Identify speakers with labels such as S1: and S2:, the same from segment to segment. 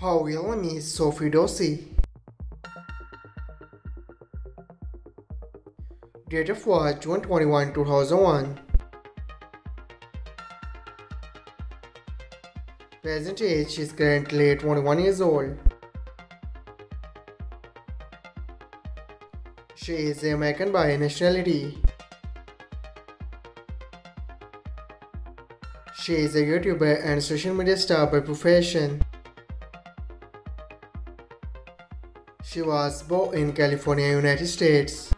S1: How will Miss Sofie Dossi? Date of birth June 21, 2001. Present age is currently 21 years old. She is American by nationality. She is a YouTuber and social media star by profession. She was born in California, United States.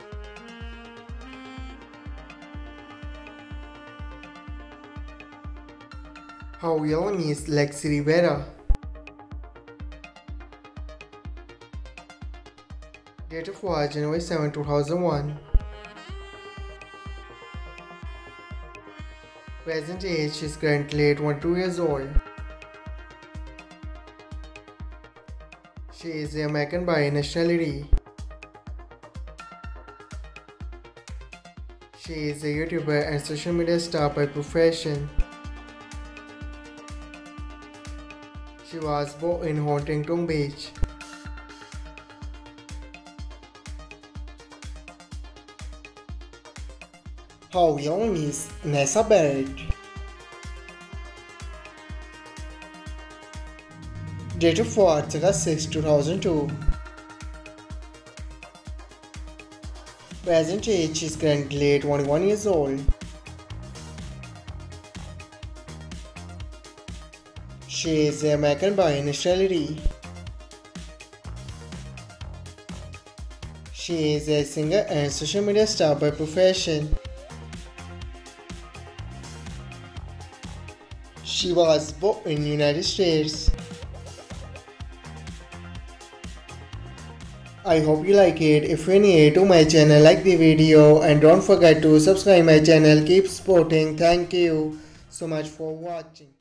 S1: How name is Lexi Rivera. Date of birth January 7, 2001. Present age is currently 22 years old. She is American by nationality. She is a YouTuber and social media star by profession. She was born in Huntington Beach. How young is Nessa Barrett? Date of birth August 6, 2002. Present age is currently 21 years old. She is a American by nationality. She is a singer and social media star by profession. She was born in United States. I hope you like it. If you're new to my channel, like the video and don't forget to subscribe my channel. Keep supporting. Thank you so much for watching.